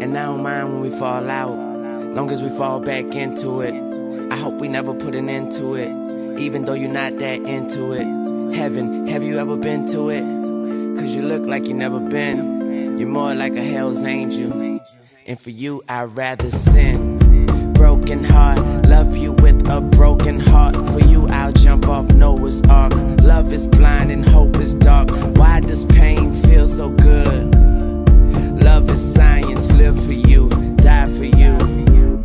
And I don't mind when we fall out, long as we fall back into it. I hope we never put an end to it, even though you're not that into it. Heaven, have you ever been to it? Cause you look like you never been. You're more like a hell's angel. And for you, I'd rather sin. Broken heart, love you with a broken heart. For you, I'll jump off Noah's Ark. Love is blind and hope is dark. Why does pain feel so good? Science, live for you, die for you.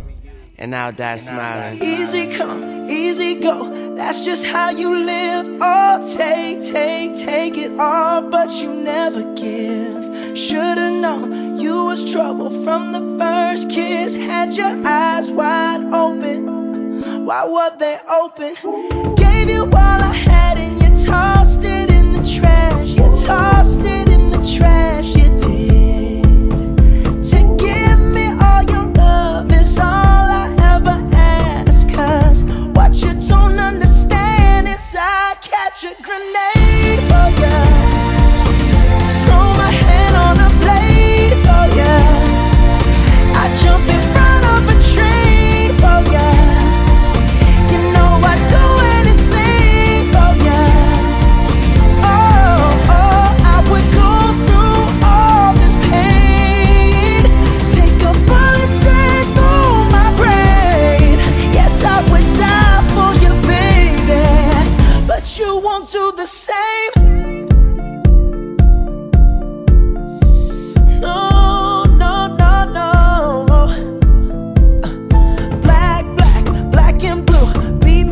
And I'll die smiling. Easy come, easy go. That's just how you live. Oh, take, take, take it all, but you never give. Should've known you was trouble from the first kiss. Had your eyes wide open. Why were they open? Gave you all I had and you tossed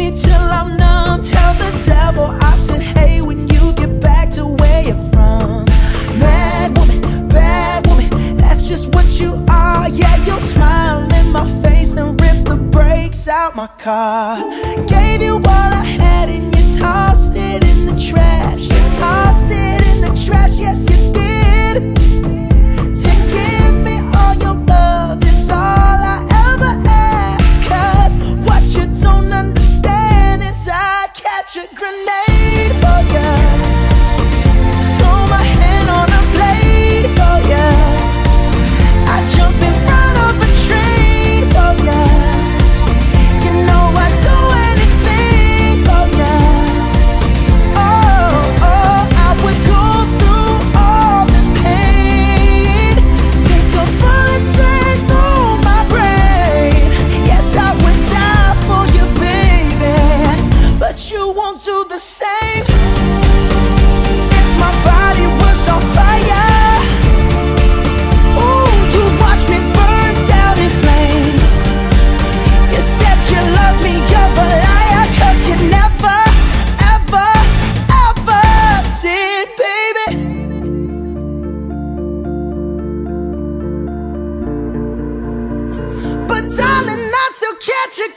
me till I'm numb. Tell the devil I said, hey, when you get back to where you're from. Mad woman, bad woman, that's just what you are. Yeah, you'll smile in my face, then rip the brakes out my car. Gave you all I had and you tossed it in the trash. You tossed it in the trash, yes, you did. Won't do the same. If my body was on fire, ooh, you'd watch me burn down in flames. You said you love me, you're a liar, cause you never, ever, ever did, baby. But darling, I still catch a